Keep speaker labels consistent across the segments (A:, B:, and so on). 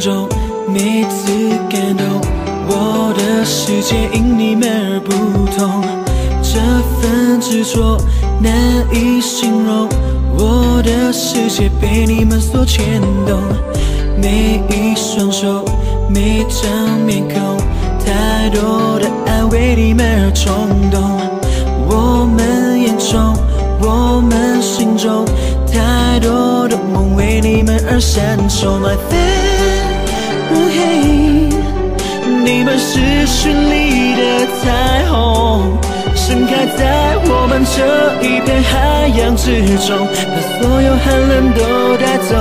A: 中每次感动，我的世界因你们而不同。这份执着难以形容，我的世界被你们所牵动。每一双手，每张面孔，太多的爱为你们而冲动。我们眼中，我们心中，太多的梦为你们而闪烁。My family，你们是绚丽的彩虹，盛开在我们这一片海洋之中，把所有寒冷都带走。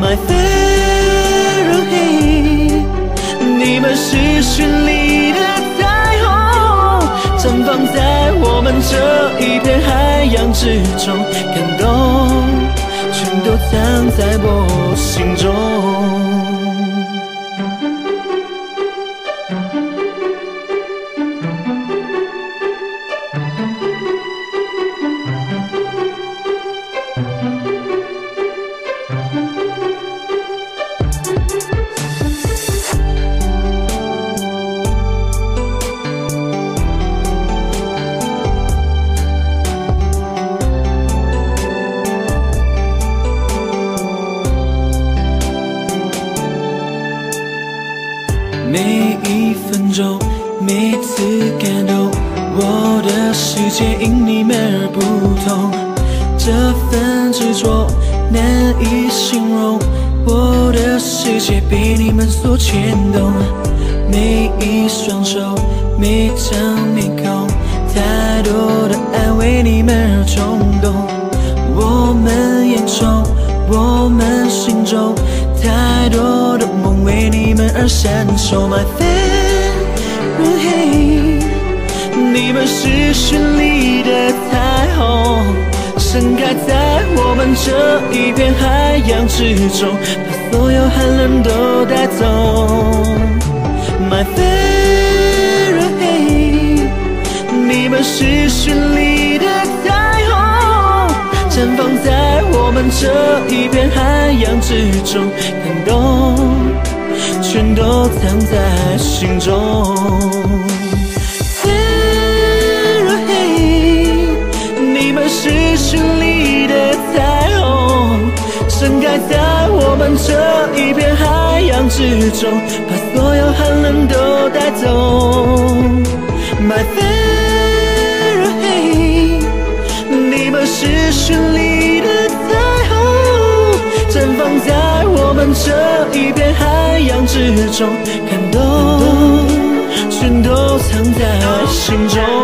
A: My fairy，你们是绚丽的彩虹，绽放在我们这一片海洋之中，感动都藏在我心中。每一分钟，每次感动，我的世界因你们而不同。这份执着难以形容，我的世界被你们所牵动。每一双手，每张面孔，太多的爱为你们而冲动。我们眼中，我们心中，太多的梦为你们而闪烁。My favorite，你们是绚丽的彩虹，盛开在我们这一片海洋之中，把所有寒冷都带走。My fairy，你们是绚丽在我们这一片海洋之中，感动全都藏在心中。Fairy，你们是绚丽的彩虹，盛开在我们这一片海洋之中，把所有寒冷都带走。感动全都藏在心中。